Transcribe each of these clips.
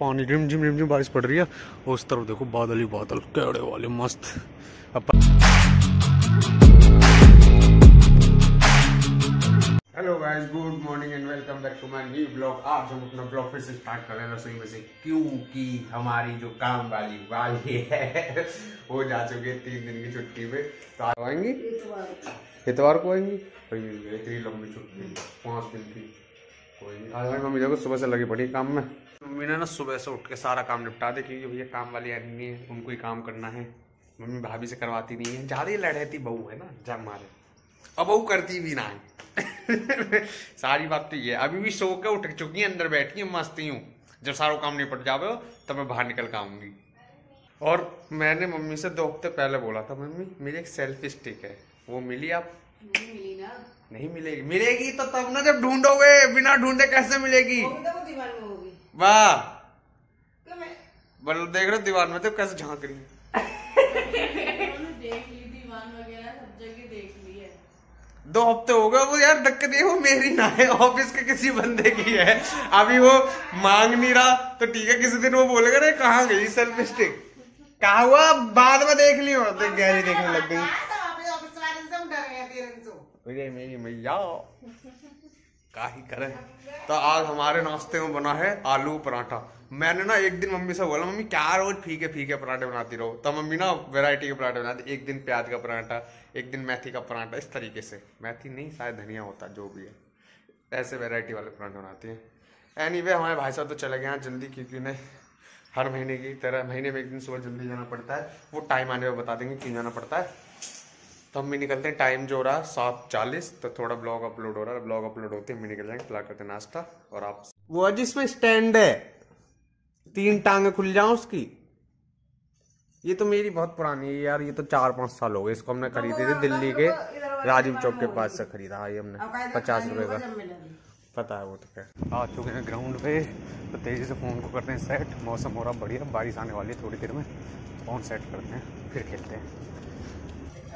पानी, रिम झिम रिम झिम बारिश पड़ रही है। उस तरफ़ देखो बादल ही बादल केड़े वाले, मस्त। अब hello guys good morning and welcome back to my new blog आज हम अपना ब्लॉग फिर से स्टार्ट कर रहे हैं रसोई में से, क्योंकि हमारी जो काम वाली वाली है, वो जा चुकी है तीन दिन की छुट्टी पे। तो आएँगी? इतवार को आएँगी? इतनी लंबी छुट्टी, पाँच दिन की। कोई नहीं, आज मम्मी देखो सुबह से लगी पड़ी काम में। मम्मी ने ना सुबह से उठ के सारा काम निपटा दे क्योंकि भैया काम वाली आनी है उनको ही काम करना है। मम्मी भाभी से करवाती नहीं है। ज़्यादा ही लड़ती बहू है ना जब मारे। अब बहू करती भी ना है। सारी बात तो ये है। अभी भी सो के उठ चुकी है अंदर बैठी है मस्ती हूँ जब सारा काम निपट जावे तब मैं बाहर निकल के आऊँगी। और मैंने मम्मी से दो हफ़्ते पहले बोला था मम्मी मेरी एक सेल्फी स्टिक है। वो मिली आप? नहीं मिली ना। नहीं मिलेगी। मिलेगी तो तब ना जब ढूंढोगे बिना ढूंढे कैसे मिलेगी? वो तो वाह। तो बल देख रहे हो दीवार में तो कैसे झाँक रही है। देख ली दीवान वगैरह सब जगह देख ली है। दो हफ़्ते हो गए वो यार दिक्कत ये वो मेरी ना है ऑफ़िस के किसी बंदे की है। अभी वो मांग नहीं रहा तो ठीक है किसी दिन वो बोलेगा ना कहाँ गई सेल्फ स्टिक कहा हुआ बाद में देख लियो तो गहरी देखने लग गई। मेरी मैया। का ही करें। तो आज हमारे नाश्ते में बना है आलू पराठा। मैंने ना एक दिन मम्मी से बोला मम्मी क्या रोज फीके फीके पराठे बनाती रहो? तो मम्मी ना वैरायटी के पराठे बनाती एक दिन प्याज का पराठा एक दिन मेथी का पराठा इस तरीके से। मेथी नहीं शायद धनिया होता जो भी है। ऐसे वैरायटी वाले पराठे बनाती हैं। एनी anyway, हमारे भाई साहब तो चले गए हैं जल्दी क्योंकि उन्हें हर महीने की तरह महीने में एक दिन सुबह जल्दी जाना पड़ता है। वो टाइम आने में बता देंगे क्यों जाना पड़ता है। तो हम भी निकलते हैं। टाइम जो हो रहा है सात चालीस तो थोड़ा ब्लॉग अपलोड हो रहा है। ब्लॉग अपलोड होते हैं हम निकल जाएँगे। फ़िलहाल करते नाश्ता और आप वो जिसमें स्टैंड है, तीन टांगे खुल जाओ उसकी। ये तो मेरी बहुत पुरानी है यार, ये तो चार पाँच साल हो गए। इसको हमने खरीदे थे दिल्ली के राजीव चौक के पास से खरीदा। हाँ हमने पचास रुपए का। पता है वो तो क्या। आ चुके हैं ग्राउंड पे। तो तेज़ी से फ़ोन को करते हैं सेट मौसम हो रहा बढ़िया। बारिश आने वाली है थोड़ी देर में। फ़ोन सेट करते हैं? फिर खेलते हैं।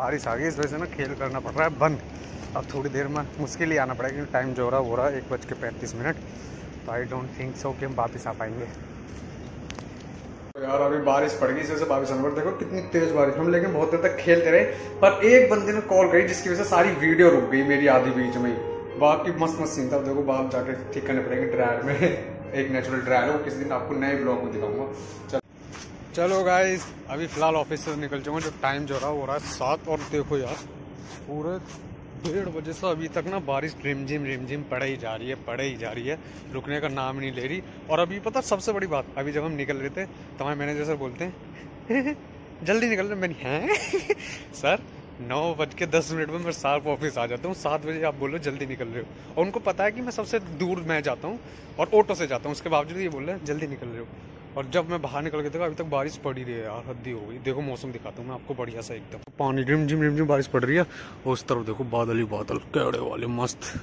बारिश आ गई, इस वजह से ना खेल करना पड़ रहा है, बंद। अब थोड़ी देर में मुश्किल ही आना पड़ेगा, क्योंकि टाइम जो हो रहा है हो रहा है एक बज के पैंतीस मिनट। तो आई डोंट थिंक सो कि हम वापस आ पाएँगे। यार, अभी बारिश पड़ गई, इस वजह से बारिश आने देखो कितनी तेज बारिश, हम लेकिन बहुत देर तक खेलते रहे, पर एक बंदे ने कॉल करी, जिसकी वजह से सारी वीडियो रुक गई मेरी आधी बीच में बाप की मस्त मस्त सीन था देखो बाप जाके ठीक करने पड़ेंगे ड्रायर में। एक नेचुरल ड्रायर है, वो किसी दिन आपको नए ब्लॉग में दिखाऊँगा। चल। चलो गाइस अभी फ़िलहाल ऑफ़िस से निकल जाऊँगा जो टाइम जो रहा हो रहा है सात और देखो यार, पूरे डेढ़ बजे से अभी तक ना बारिश रिमझिम रिमझिम पड़े ही जा रही है पड़े ही जा रही है, रुकने का नाम नहीं ले रही। और अभी पता सबसे बड़ी बात, अभी जब हम निकल रहे थे तो हमारे मैनेजर सर बोलते हैं, जल्दी निकल रहे मैंने हैं? सर नौ बज के दस मिनट में मैं शार्प ऑफ़िस आ जाता हूँ, सात बजे आप बोलो जल्दी निकल रहे हो। और उनको पता है कि मैं सबसे दूर मैं जाता हूँ और ऑटो से जाता हूँ, उसके बावजूद ये बोल रहे हैं, जल्दी निकल रहे हो। और जब मैं बाहर निकल के देखा, अभी तक बारिश पड़ी रही है यार, हद्दी हो गई। देखो मौसम दिखाता हूँ मैं आपको बढ़िया सा एकदम। पानी रिम झिम रिम झिम बारिश पड़ रही है, और उस तरफ़ देखो बादल ही बादल, कैड़े वाले मस्त।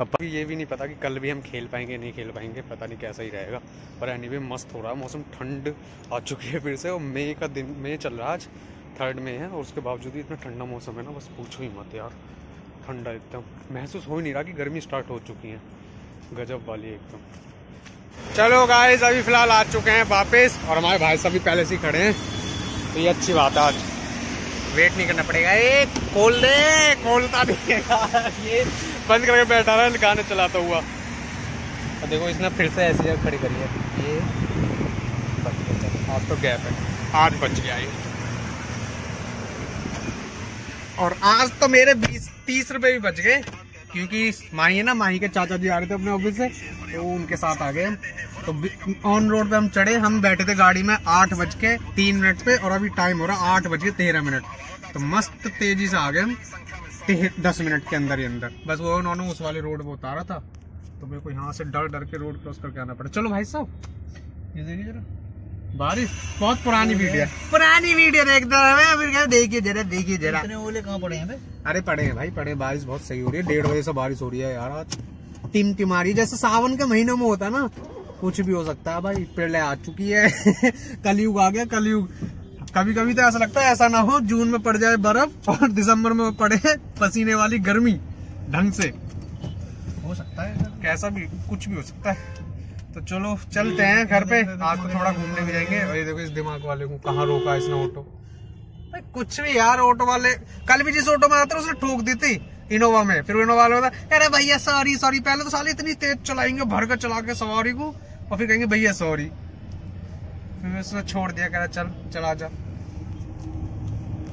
अब ये भी नहीं पता कि कल भी हम खेल पाएँगे, नहीं खेल पाएँगे, पता नहीं कैसा ही रहेगा। पर एनी मस्त हो रहा है, मौसम ठंड आ चुकी है फिर से, और मई का दिन, मई चल रहा है आज थर्ड में है, और उसके बावजूद भी इतना ठंडा मौसम है ना, बस पूछो ही मत यार। ठंडा एकदम, महसूस हो ही नहीं रहा कि गर्मी स्टार्ट हो चुकी है। गजब वाली एकदम। चलो गाइस अभी फ़िलहाल आ चुके हैं वापस, और हमारे भाई साहब भी पहले से खड़े हैं। तो ये अच्छी बात है आज। वेट नहीं करना पड़ेगा। ए खोल दे, खोलता नहीं है ये बंद करके बैठा रहा है गाने चलाता हुआ। और देखो, इसने फिर से ऐसी जगह खड़ी करी है। ये आज तो गैप है। आज बच गया ये। और आज तो मेरे बीस, तीस रुपए भी बच गए। क्योंकि माही है ना, माही के चाचा जी आ रहे थे अपने ऑफ़िस से तो उनके साथ आ गए तो ऑन रोड पे हम चढ़े, हम बैठे थे गाड़ी में आठ बज के तीन मिनट पे, और अभी टाइम हो रहा आठ बज के तेरह मिनट तो मस्त तेज़ी से आ गए हम दस मिनट के अंदर ही अंदर। बस वो उन्होंने उस वाले रोड पे उतारा था तो मेरे को यहाँ से डर डर के रोड क्रॉस करके आना पड़ा। चलो भाई साहब, ये देखिए जरा। बारिश बहुत पुरानी वीडियो है। पुरानी वीडियो देखते हैं फिर क्या देखिए जरा देखिए जरा। ओले कहाँ पड़े हैं अरे पड़े हैं भाई पड़े बारिश बहुत सही हो रही है। डेढ़ बजे से बारिश हो रही है यार आज टिम टिमारी जैसे सावन के महीनों में होता है ना कुछ भी हो सकता है भाई प्रलय आ चुकी है। कलयुग आ गया कलयुग। कभी कभी तो ऐसा लगता है ऐसा ना हो जून में पड़ जाए बर्फ़ और दिसंबर में पड़े पसीने वाली गर्मी ढंग से। हो सकता है कैसा भी कुछ भी हो सकता है। तो चलो चलते हैं घर पे। आज तो थोड़ा घूमने भी जाएँगे। और ये देखो इस दिमाग वाले को कहाँ रोका इसने ऑटो भाई कुछ भी यार ऑटो वाले। कल भी जिस ऑटो में आते उसने ठोक दी थी इनोवा में। फिर इनोवा वाले अरे भैया सॉरी सॉरी पहले तो साले इतनी तेज चलाएँगे भर कर चला के सवारी को। और फिर कहेंगे भैया सॉरी फिर उसने छोड़ दिया कह रहा चल चला जा।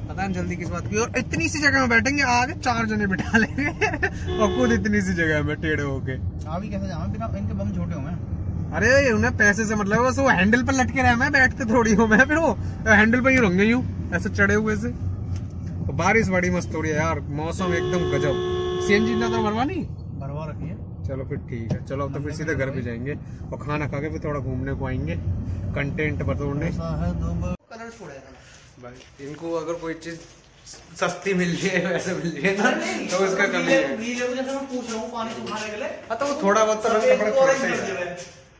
पता नहीं जल्दी किस बात की। और इतनी सी जगह में बैठेंगे आगे चार जने बिठा लेंगे। और खुद इतनी सी जगह में टेढ़े होके। आ भी कैसे जाऊँ? बिना इनके बम छोटे हुए हैं अरे उन्हें पैसे से मतलब बस वो हैंडल पर लटके रहे मैं बैठते थोड़ी हूँ मैं फिर वो हैंडल पर ही रहूँगे यूँ ऐसे चढ़े हुए से। तो बारिश बड़ी मस्त हो रही है यार मौसम एकदम गजब। सीएनजी ना तो भरवा नहीं भरवा रखी है। चलो फिर ठीक है चलो अब तो फिर सीधे घर पे जाएँगे और खाना खा के फिर थोड़ा घूमने को आएँगे कंटेंट बतौड़ने है छोड़ेगा भाई इनको अगर कोई चीज़ सस्ती मिल रही है वैसे मिल रही है ना तो उसका कमी है। गीले को जैसे मैं पूछ रहा हूँ पानी सुखाने के लिए हाँ तो वो थोड़ा बहुत तो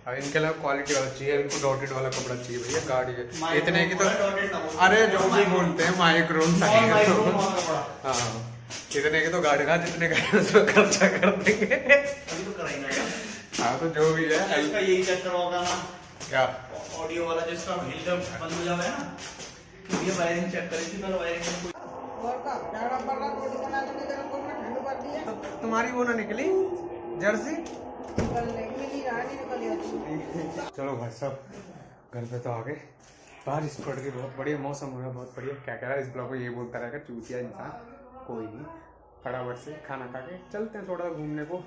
अब इनके अलावा क्वालिटी वाला चाहिए इनको डॉटेड वाला कपड़ा चाहिए भैया गाड़ी है। इतने की तो ना। अरे जो भी बोलते हैं माइक्रोन। हाँ। इतने की तो गाड़ी का जितने का उसमें खर्चा कर देंगे। अभी तो हाँ तो जो भी है यही चेक करवाओगा ना क्या? ऑडियो वाला जिसका हिल जब बंद हो जावे ना तो ये वायरिंग चेक करी थी मैंने वायरिंग तुम्हारी वो ना निकली जर्सी? चलो भाई साहब, घर पे तो आ गए। बारिश पड़ गई बहुत बढ़िया मौसम हो रहा, बहुत बढ़िया। क्या कह रहा है, इस ब्लॉग को ये बोलता रहेगा, चूतिया इंसान, कोई नहीं। फटाफट से खाना खा के चलते हैं थोड़ा घूमने को।